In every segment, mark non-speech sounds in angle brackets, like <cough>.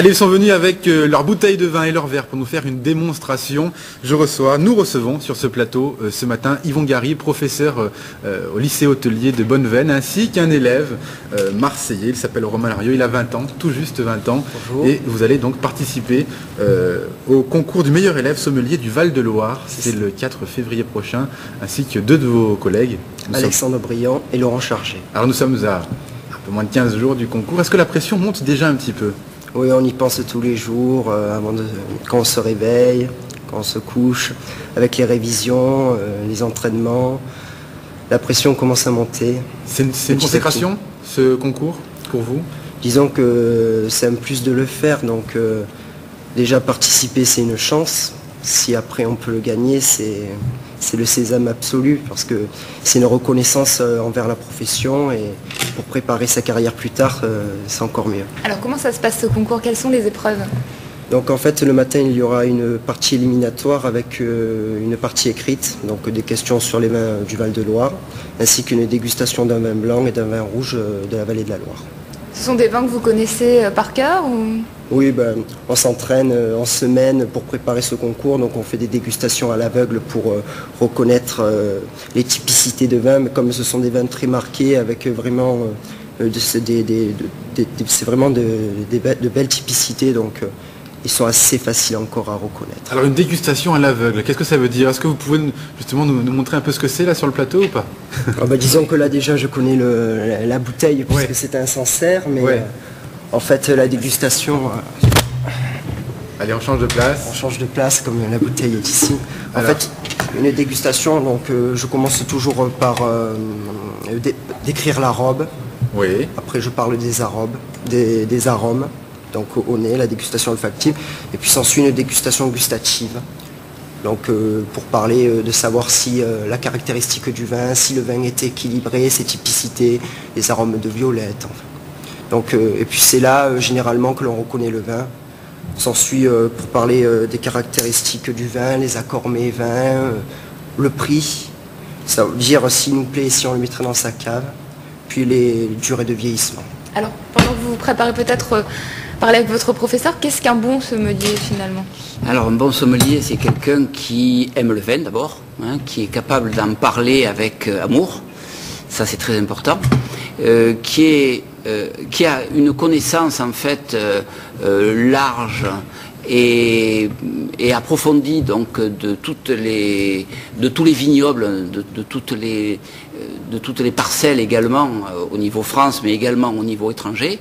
Allez, ils sont venus avec euh, leur bouteille de vin et leur verre pour nous faire une démonstration. Je reçois, nous recevons sur ce plateau euh, ce matin Yvon Gary, professeur euh, au lycée hôtelier de Bonneveine, ainsi qu'un élève marseillais. Il s'appelle Romain Larieux, il a 20 ans, tout juste 20 ans. Bonjour. Et vous allez donc participer au concours du meilleur élève sommelier du Val-de-Loire. C'est le 4 février prochain, ainsi que deux de vos collègues. Nous sommes- Alexandre Briand et Laurent Chargé. Alors nous sommes à un peu moins de 15 jours du concours. Est-ce que la pression monte déjà un petit peu? Oui, on y pense tous les jours, euh, avant de- quand on se réveille, quand on se couche, avec les révisions, euh, les entraînements. La pression commence à monter. C'est une, consécration, ce concours, pour vous? Disons que c'est un plus de le faire, donc euh, déjà participer c'est une chance. Si après on peut le gagner, c'est c'est le sésame absolu, parce que c'est une reconnaissance euh, envers la profession et pour préparer sa carrière plus tard, euh, c'est encore mieux. Alors comment ça se passe ce concours? Quelles sont les épreuves? Donc en fait le matin il y aura une partie éliminatoire avec euh, une partie écrite, donc des questions sur les vins du Val-de-Loire, ainsi qu'une dégustation d'un vin blanc et d'un vin rouge de la vallée de la Loire. Ce sont des vins que vous connaissez euh, par cœur ou... Oui, ben, on s'entraîne euh, en semaine pour préparer ce concours, donc on fait des dégustations à l'aveugle pour euh, reconnaître les typicités de vin, mais comme ce sont des vins très marqués avec vraiment c'est vraiment de, de belles typicités, donc ils sont assez faciles encore à reconnaître. Alors une dégustation à l'aveugle, qu'est-ce que ça veut dire? Est-ce que vous pouvez justement nous, nous montrer un peu ce que c'est là sur le plateau ou pas? Ah bah, disons que là déjà je connais le- la, la bouteille puisque Ouais. c'est un Sancerre, mais Ouais. euh, en fait la dégustation, euh, Allez, on change de place. on change de place comme la bouteille est ici. En Alors. fait, une dégustation, donc euh, je commence toujours par dé- décrire la robe. Oui. Après, je parle des arômes, des, des arômes, donc au, nez, la dégustation olfactive. Et puis s'ensuit une dégustation gustative. Donc euh, pour parler euh, de savoir si euh, la caractéristique du vin, si le vin est équilibré, ses typicités, les arômes de violette. Donc, et puis c'est là généralement que l'on reconnaît le vin. S'ensuit pour parler des caractéristiques du vin, les accords mets vins, le prix, ça veut dire s'il nous plaît, si on le mettrait dans sa cave, puis les durées de vieillissement. Alors pendant que vous vous préparez peut-être parler avec votre professeur, qu'est-ce qu'un bon sommelier finalement? Alors un bon sommelier, c'est quelqu'un qui aime le vin d'abord, hein, qui est capable d'en parler avec euh, amour, ça c'est très important, euh, euh, qui a une connaissance en fait large et, approfondie de tous les vignobles, de, toutes les de toutes les parcelles également au niveau France, mais également au niveau étranger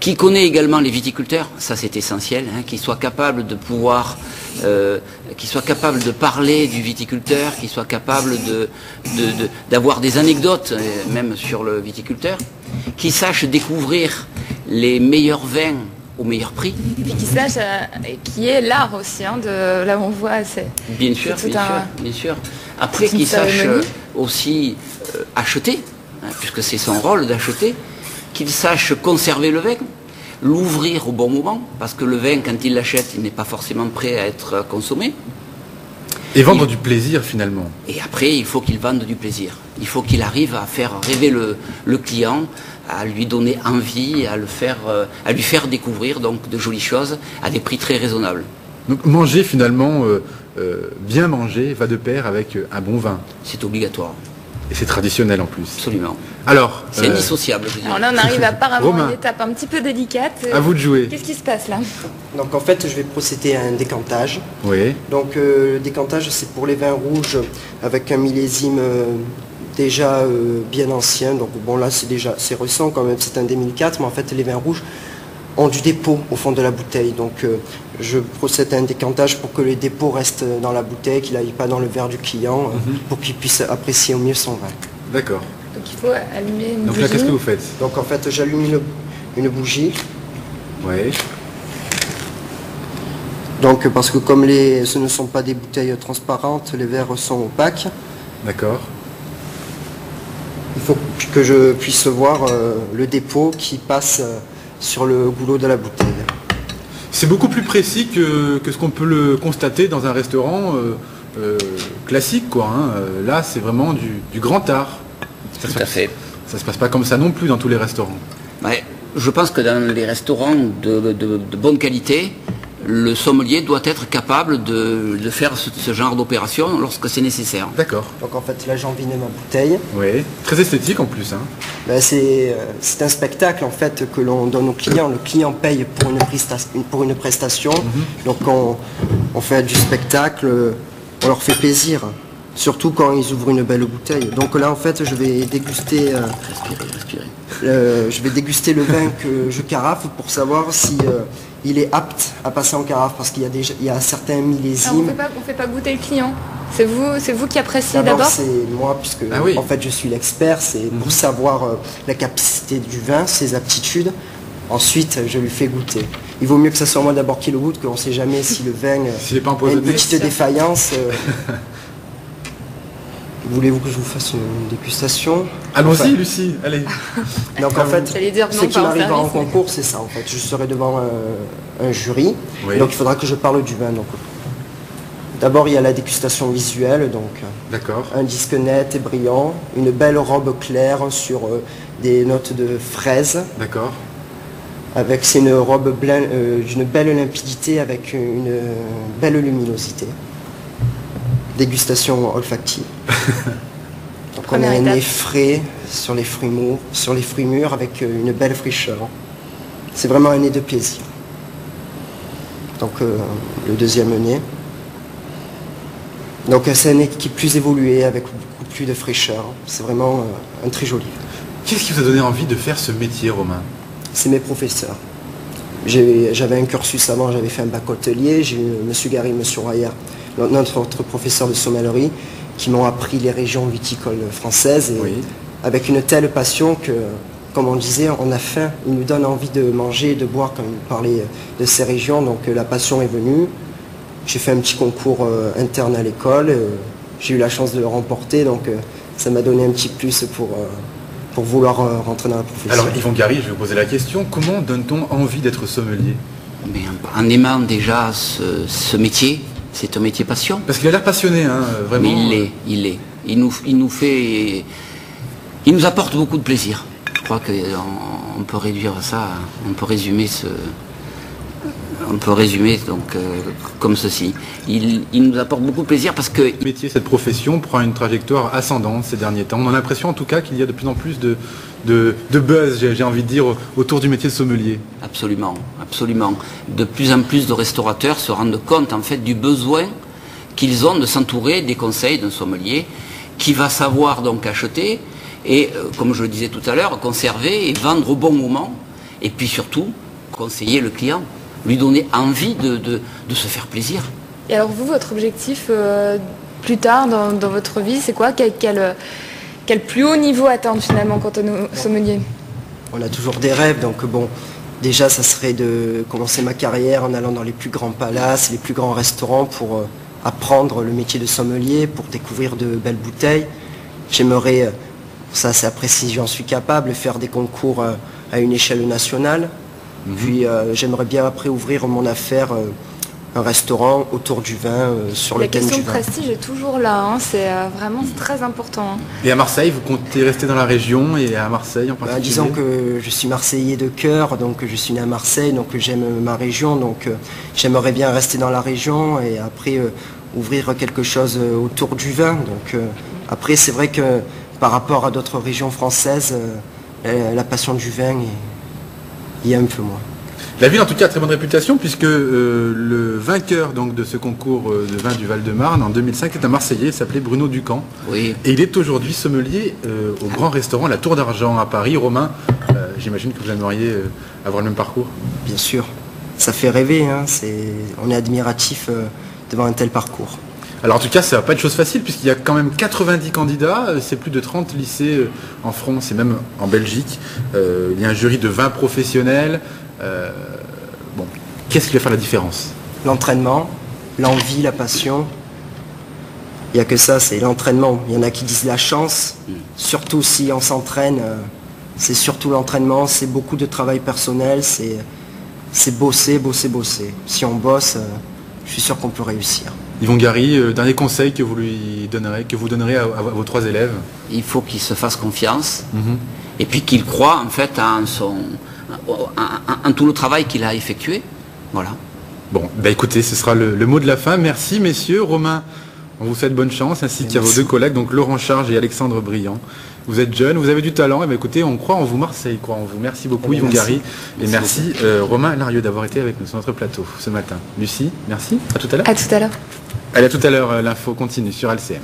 qui connaît également les viticulteurs, ça c'est essentiel, hein, qui soit capable de pouvoir, euh, qui soit capable de parler du viticulteur, qui soit capable de, de- de- d'avoir des anecdotes euh, même sur le viticulteur, qui sache découvrir les meilleurs vins au meilleur prix, Et puis qui sache, euh, qui est l'art aussi, hein, de, là on voit, c'est... bien sûr, bien un- sûr, bien sûr. Après qu'il sache aussi euh, acheter, hein, puisque c'est son rôle d'acheter, qu'il sache conserver le vin, l'ouvrir au bon moment, parce que le vin, quand il l'achète, il n'est pas forcément prêt à être consommé. Et vendre du plaisir finalement. Et après, il faut qu'il vende du plaisir. Il faut qu'il arrive à faire rêver le, le client, à lui donner envie, à, le faire, euh, à lui faire découvrir donc de jolies choses à des prix très raisonnables. Donc manger finalement, euh, euh, bien manger va de pair avec un bon vin. C'est obligatoire, Et c'est traditionnel en plus. absolument. Alors, C'est euh, indissociable, je dirais. Alors là on arrive apparemment à une étape un petit peu délicate. à vous de jouer. Qu'est-ce qui se passe là? Donc en fait, je vais procéder à un décantage. Oui. Donc euh, le décantage, c'est pour les vins rouges avec un millésime euh, déjà euh, bien ancien. Donc bon là, c'est déjà c'est récent quand même, c'est un 2004, mais en fait les vins rouges ont du dépôt au fond de la bouteille. Donc euh, je procède à un décantage pour que les dépôts restent dans la bouteille, qu'il n'aille pas dans le verre du client, euh, pour qu'il puisse apprécier au mieux son vin. D'accord. Donc il faut allumer une Donc là, qu'est-ce que vous faites? Donc en fait, j'allume une, une bougie. Oui. Donc parce que comme les, ce ne sont pas des bouteilles transparentes, les verres sont opaques. D'accord. Il faut que je puisse voir euh, le dépôt qui passe euh, sur le goulot de la bouteille. C'est beaucoup plus précis que, que ce qu'on peut le constater dans un restaurant euh, euh, classique, quoi. hein. Euh, Là, c'est vraiment du, du grand art. Ça se Tout à passe- fait. Ça se passe pas comme ça non plus dans tous les restaurants. Ouais, je pense que dans les restaurants de, de- de bonne qualité, le sommelier doit être capable de, de faire ce, ce genre d'opération lorsque c'est nécessaire. D'accord. Donc en fait là j'envine ma bouteille. Oui. Très esthétique en plus. Hein. Ben, c'est euh, c'est un spectacle en fait que l'on donne au client. Le client paye pour une, presta- une- pour une prestation. Donc on, on fait du spectacle, on leur fait plaisir. Surtout quand ils ouvrent une belle bouteille. Donc là en fait je vais déguster, euh, respirez. euh, je vais déguster le vin que je carafe pour savoir si euh, il est apte à passer en carafe parce qu'il y a déjà il y a certains Ah, on millésimes. fait pas, on fait pas goûter le client. C'est vous, c'est vous qui appréciez D'abord, d'abord. c'est moi, puisque Ah oui. en fait je suis l'expert, c'est pour savoir euh, la capacité du vin, ses aptitudes. Ensuite, je lui fais goûter. Il vaut mieux que ce soit moi d'abord qui le goûte, qu'on ne sait jamais si le vin euh, <laughs> S'il est pas a une empoisonné. petite défaillance. euh. <laughs> Voulez-vous que je vous fasse une dégustation Allons-y, Enfin, Lucie. Allez. <laughs> Donc en fait, ce qui pas en concours, c'est ça en fait. Je serai devant un, un jury, Oui. donc il faudra que je parle du vin. Donc, D'abord, il y a la dégustation visuelle, donc euh, D'accord. un disque net et brillant, une belle robe claire sur euh, des notes de fraise, D'accord. avec c'est une robe blin- euh, d'une belle limpidité avec une belle luminosité. Dégustation olfactive. <laughs> Donc on a un nez frais sur les fruits mûrs, sur les fruits mûrs avec euh, une belle fraîcheur. C'est vraiment un nez de plaisir. Donc euh, le deuxième nez. Donc euh, c'est un nez qui est plus évolué avec beaucoup plus de fraîcheur. C'est vraiment euh, un très joli. Qu'est-ce qui vous a donné envie de faire ce métier, Romain? C'est mes professeurs. J'avais un cursus avant, j'avais fait un bac hôtelier, j'ai eu M. Gary, M. Royer, notre autre professeur de sommellerie, qui m'ont appris les régions viticoles françaises et Oui. avec une telle passion que, comme on disait, on a faim, ils nous donnent envie de manger et de boire quand ils parlaient de ces régions, donc euh, la passion est venue. J'ai fait un petit concours euh, interne à l'école, euh, j'ai eu la chance de le remporter, donc euh, ça m'a donné un petit plus pour, euh, pour vouloir euh, rentrer dans la profession. Alors, Yvon Gary, je vais vous poser la question. Comment donne-t-on envie d'être sommelier? Mais en, en aimant déjà ce, ce métier, c'est un métier passion. Parce qu'il a l'air passionné, hein, vraiment. Mais il l'est, il l'est. Il nous, il nous fait, il nous apporte beaucoup de plaisir. Je crois qu'on on peut réduire ça, on peut résumer ce, on peut résumer donc euh, comme ceci. Il, il nous apporte beaucoup de plaisir parce que Ce métier, cette profession prend une trajectoire ascendante ces derniers temps. On a l'impression en tout cas qu'il y a de plus en plus de, de, de buzz, j'ai j'ai envie de dire, autour du métier de sommelier. Absolument, absolument. De plus en plus de restaurateurs se rendent compte en fait du besoin qu'ils ont de s'entourer des conseils d'un sommelier qui va savoir donc acheter et, euh, comme je le disais tout à l'heure, conserver et vendre au bon moment et puis surtout conseiller le client, lui donner envie de, de- de se faire plaisir. Et alors vous, votre objectif euh, plus tard dans, dans votre vie, c'est quoi quel, quel, euh, quel plus haut niveau atteindre finalement quand on est sommelier? On a toujours des rêves, donc bon, déjà ça serait de commencer ma carrière en allant dans les plus grands palaces, les plus grands restaurants pour euh, apprendre le métier de sommelier, pour découvrir de belles bouteilles. J'aimerais, ça c'est après si j'en suis capable, faire des concours euh, à une échelle nationale. Puis euh, j'aimerais bien après ouvrir mon affaire, euh, un restaurant autour du vin, euh, sur La le thème question du de vin. prestige est toujours là, hein, c'est euh, vraiment très important. hein. Et à Marseille, vous comptez rester dans la région et à Marseille en Bah, particulier disons que je suis marseillais de cœur, donc je suis né à Marseille, donc j'aime ma région, donc euh, j'aimerais bien rester dans la région et après euh, ouvrir quelque chose euh, autour du vin. Donc euh, après c'est vrai que par rapport à d'autres régions françaises, euh, la, la passion du vin est, y est un peu moins. La ville en tout cas a très bonne réputation puisque euh, le vainqueur donc, de ce concours euh, de vin du Val-de-Marne en 2005 est un Marseillais, il s'appelait Bruno Ducamp. Oui, Et il est aujourd'hui sommelier euh, au grand restaurant La Tour d'Argent à Paris. Romain, euh, j'imagine que vous aimeriez euh, avoir le même parcours. Bien sûr, ça fait rêver, hein, on est admiratif euh, devant un tel parcours. Alors en tout cas, ça va pas être chose facile puisqu'il y a quand même 90 candidats, euh, c'est plus de 30 lycées euh, en France et même en Belgique. Euh, il y a un jury de 20 professionnels. Bon, qu'est-ce qui va faire la différence? L'entraînement, l'envie, la passion. Il n'y a que ça, c'est l'entraînement. Il y en a qui disent la chance. Surtout si on s'entraîne, c'est surtout l'entraînement, c'est beaucoup de travail personnel, c'est bosser, bosser, bosser. Si on bosse, je suis sûr qu'on peut réussir. Yvon Gary, euh, dernier conseil que vous lui donnerez, que vous donnerez à, à vos trois élèves il faut qu'il se fasse confiance et puis qu'il croit en fait en son, en, tout le travail qu'il a effectué. Voilà. Bon, bah écoutez, ce sera le, mot de la fin. Merci messieurs. Romain, on vous souhaite bonne chance, ainsi qu'à vos deux collègues, donc Laurent Charge et Alexandre Briand. Vous êtes jeunes, vous avez du talent, et bien écoutez, on croit en vous, Marseille croit en vous. Merci beaucoup Yvon Gary, et merci, euh, Romain Larieux d'avoir été avec nous sur notre plateau ce matin. Lucie, merci, à tout à l'heure. À tout à l'heure. Allez, à tout à l'heure, euh, l'info continue sur LCM.